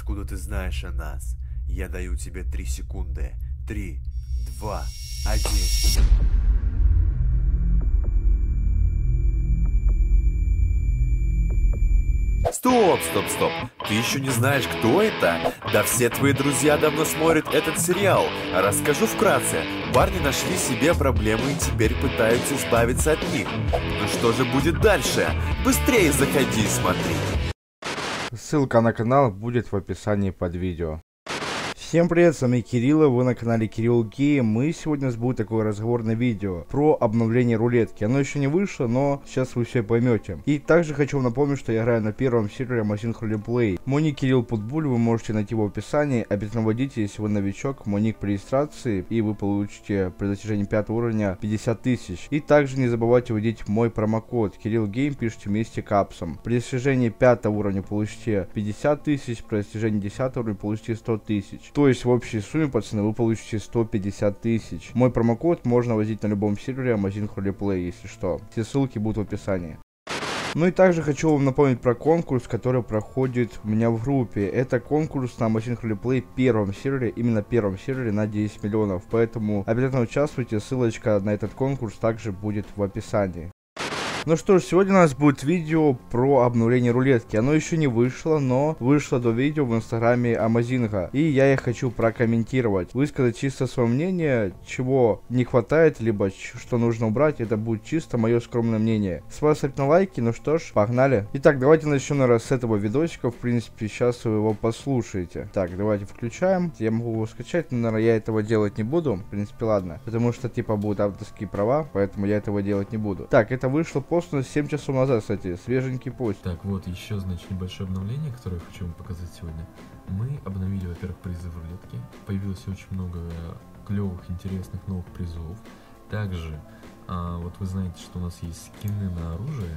Откуда ты знаешь о нас? Я даю тебе три секунды. Три, два, один. Стоп, стоп, стоп. Ты еще не знаешь, кто это? Да все твои друзья давно смотрят этот сериал. Расскажу вкратце. Парни нашли себе проблемы и теперь пытаются избавиться от них. Ну что же будет дальше? Быстрее заходи и смотри. Ссылка на канал будет в описании под видео. Всем привет, с вами Кирилл, вы на канале Кирилл Гейм. Мы сегодня у нас будет такое разговорное видео про обновление рулетки. Оно еще не вышло, но сейчас вы все поймете. И также хочу вам напомнить, что я играю на первом сервере Amazing Roleplay. Мой ник Кирилл Питбуль, вы можете найти в описании. Обязательно вводите, если вы новичок, мой ник при регистрации, и вы получите при достижении 5 уровня 50 тысяч. И также не забывайте вводить мой промокод Кирилл Гейм, пишите вместе капсом. При достижении 5 уровня получите 50 тысяч, при достижении 10 уровня получите 100 тысяч. То есть в общей сумме, пацаны, вы получите 150 тысяч. Мой промокод можно возить на любом сервере Amazon Play, если что. Все ссылки будут в описании. Ну и также хочу вам напомнить про конкурс, который проходит у меня в группе. Это конкурс на Machine Play первом сервере, именно первом сервере на 10 миллионов. Поэтому обязательно участвуйте, ссылочка на этот конкурс также будет в описании. Ну что ж, сегодня у нас будет видео про обновление рулетки. Оно еще не вышло, но вышло до видео в инстаграме Амазинга. И я их хочу прокомментировать. Высказать чисто свое мнение, чего не хватает, либо что нужно убрать. Это будет чисто мое скромное мнение. С вас на лайки, ну что ж, погнали. Итак, давайте начнем, наверное, с этого видосика. В принципе, сейчас вы его послушаете. Так, давайте включаем. Я могу его скачать, но, наверное, я этого делать не буду. В принципе, ладно. Потому что, типа, будут авторские права, поэтому я этого делать не буду. Так, это вышло пост на 7 часов назад, кстати. Свеженький пост. Так, вот еще, значит, небольшое обновление, которое я хочу вам показать сегодня. Мы обновили, во-первых, призы в рулетке. Появилось очень много клевых, интересных новых призов. Также, а, вот вы знаете, что у нас есть скины на оружие.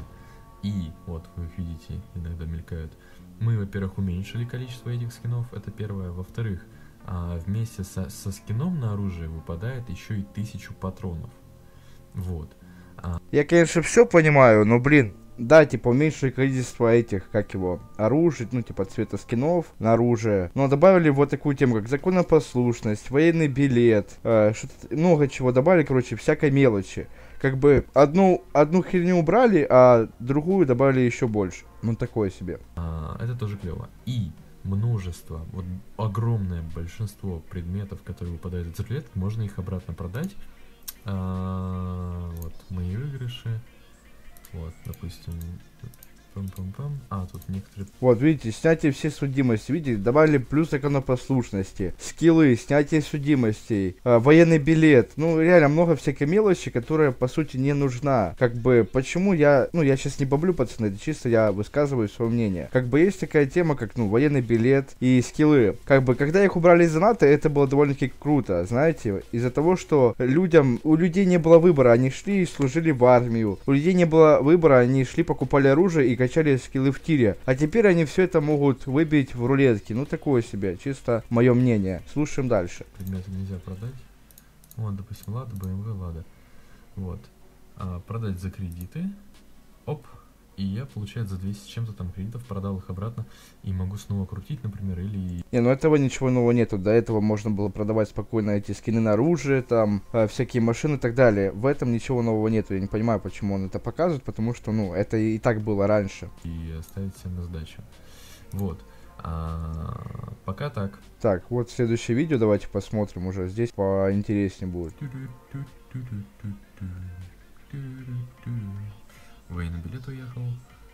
И, вот, вы их видите, иногда мелькают. Мы, во-первых, уменьшили количество этих скинов, это первое. Во-вторых, а, вместе со, со скином на оружие выпадает еще и тысячу патронов. Вот. Я, конечно, все понимаю, но, блин, да, типа, уменьшили количество этих, как его, оружия, ну, типа, цвета скинов на оружие. Но добавили вот такую тему, как законопослушность, военный билет, э, что-то, много чего добавили, короче, всякой мелочи. Как бы одну, одну херню убрали, а другую добавили еще больше. Ну, такое себе. А, это тоже клево. И множество, вот огромное большинство предметов, которые выпадают из рулетки, можно их обратно продать а, вот мои выигрыши. Вот, допустим, Пам-пам-пам. А, тут некоторые... Вот, видите, снятие все судимости. Видите, добавили плюс законопослушности. Скиллы, снятие судимостей. Э, военный билет. Ну, реально много всякой мелочи, которая, по сути, не нужна. Как бы, почему я... Ну, я сейчас не баблю, пацаны, это чисто я высказываю свое мнение. Как бы есть такая тема, как, ну, военный билет и скиллы. Как бы, когда их убрали из НАТО, это было довольно-таки круто, знаете. Из-за того, что людям... У людей не было выбора, они шли и служили в армию. У людей не было выбора, они шли, покупали оружие и качали скиллы в тире. А теперь они все это могут выбить в рулетке. Ну, такое себе, чисто мое мнение. Слушаем дальше. Предметы нельзя продать. Вот, допустим, Лада, BMW, Лада. Вот. А, продать за кредиты. Оп, и я, получается, за 200 чем-то там кредитов продал их обратно и могу снова крутить, например, или... Не, ну этого ничего нового нету. До этого можно было продавать спокойно эти скины на оружие, там, э, всякие машины и так далее. В этом ничего нового нету. Я не понимаю, почему он это показывает, потому что, ну, это и так было раньше. И оставить всем на сдачу. Вот. А, пока так. Так, вот следующее видео давайте посмотрим уже. Здесь поинтереснее будет. Военный билет уехал.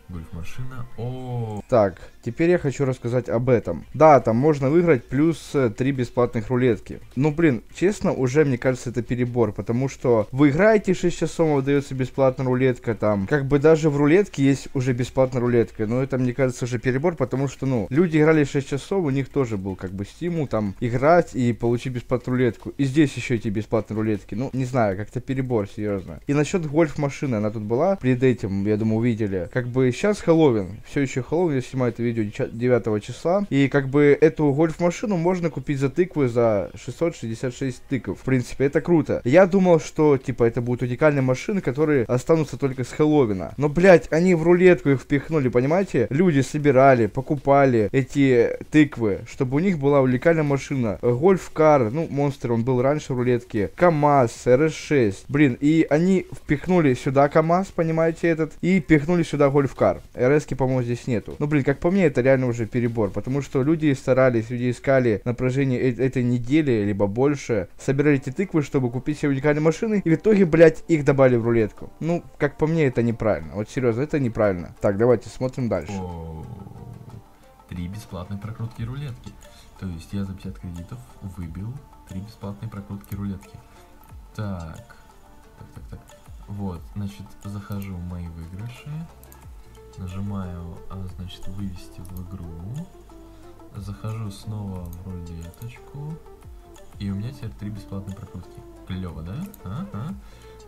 Гольф-машина. О. Так, теперь я хочу рассказать об этом. Да, там можно выиграть плюс 3 э, бесплатных рулетки. Ну, блин, честно, уже, мне кажется, это перебор, потому что вы играете 6 часов, выдается бесплатная рулетка, там, как бы даже в рулетке есть уже бесплатная рулетка, но это, мне кажется, уже перебор, потому что, ну, люди играли 6 часов, у них тоже был, как бы, стимул, там, играть и получить бесплатную рулетку. И здесь еще эти бесплатные рулетки, ну, не знаю, как-то перебор, серьезно. И насчет гольф-машины, она тут была, перед этим, я думаю, увидели, как бы сейчас Хэллоуин. Все еще Хэллоуин, я снимаю это видео 9 числа. И как бы эту гольф-машину можно купить за тыквы за 666 тыков. В принципе, это круто. Я думал, что, типа, это будут уникальные машины, которые останутся только с Хэллоуина. Но, блядь, они в рулетку их впихнули, понимаете? Люди собирали, покупали эти тыквы, чтобы у них была уникальная машина. Гольф-кар, ну, монстр, он был раньше в рулетке. КамАЗ, РС-6. Блин, и они впихнули сюда КамАЗ, понимаете, этот, и впихнули сюда Гольф-кар. РСки, по-моему, здесь нету. Ну, блин, как по мне, это реально уже перебор, потому что люди старались, люди искали на э этой недели, либо больше, собирали эти тыквы, чтобы купить себе уникальные машины, и в итоге, блядь, их добавили в рулетку. Ну, как по мне, это неправильно. Вот серьезно, это неправильно. Так, давайте смотрим дальше. Три бесплатные прокрутки рулетки. То есть я за 50 кредитов выбил три бесплатные прокрутки рулетки. Так, так, так, так. Вот, значит, захожу в мои выигрыши, нажимаю, а, значит, вывести в игру, захожу снова в рулеточку, и у меня теперь три бесплатные прокрутки. Клево, да? Ага.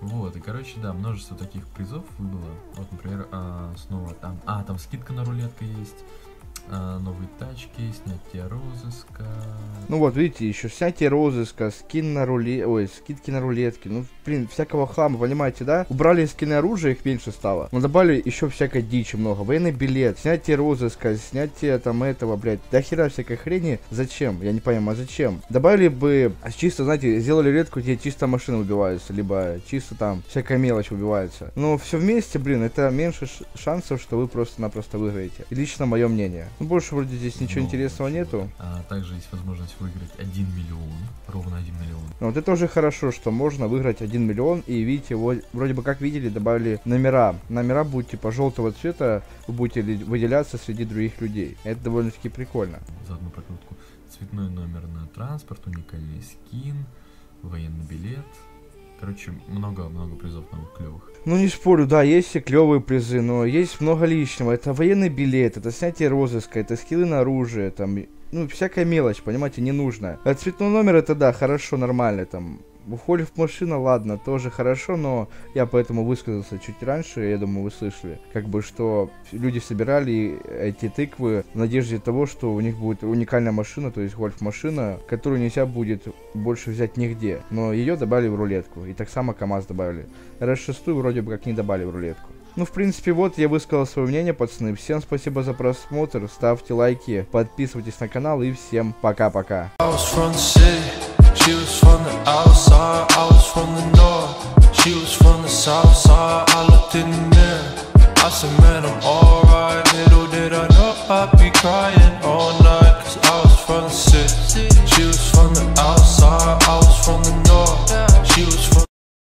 Вот, и короче, да, множество таких призов выбыло. Вот, например, а, снова там... А, там скидка на рулетка есть а, новые тачки, снятие розыска. Ну вот, видите, еще снятие розыска, скин на руле... Ой, скидки на рулетки. Ну, блин, всякого хлама, понимаете, да? Убрали скины оружия, их меньше стало. Но добавили еще всякой дичи много. Военный билет, снятие розыска, снятие там этого, блядь. Да хера всякой хрени. Зачем? Я не понимаю, а зачем? Добавили бы чисто, знаете, сделали редку, где чисто машины убиваются, либо чисто там всякая мелочь убивается. Но все вместе, блин, это меньше шансов, что вы просто-напросто выиграете. И лично мое мнение. Ну, больше вроде здесь ничего Но, интересного нету. А также есть возможность выиграть 1 миллион, ровно 1 миллион. Ну, вот это уже хорошо, что можно выиграть 1 миллион. И видите, вот, вроде бы как видели, добавили номера. Номера будут типа желтого цвета, вы будете выделяться среди других людей. Это довольно-таки прикольно. За одну прокрутку. Цветной номер на транспорт, уникальный скин, военный билет, Короче, много-много призов новых клевых. Ну не спорю, да, есть и клевые призы, но есть много лишнего. Это военный билет, это снятие розыска, это скиллы на оружие, там, ну, всякая мелочь, понимаете, ненужная. А цветной номер это да, хорошо, нормально, там, Вольф машина, ладно, тоже хорошо, но я поэтому высказался чуть раньше, я думаю, вы слышали. Как бы, что люди собирали эти тыквы в надежде того, что у них будет уникальная машина, то есть Вольф машина, которую нельзя будет больше взять нигде. Но ее добавили в рулетку. И так само КамАЗ добавили. РС-6 вроде бы как не добавили в рулетку. Ну, в принципе, вот я высказал свое мнение, пацаны. Всем спасибо за просмотр, ставьте лайки, подписывайтесь на канал и всем пока-пока. She was from the outside, I was from the north. She was from the south side, I looked in the mirror. I said, man, I'm alright. Little did I know I'd be crying.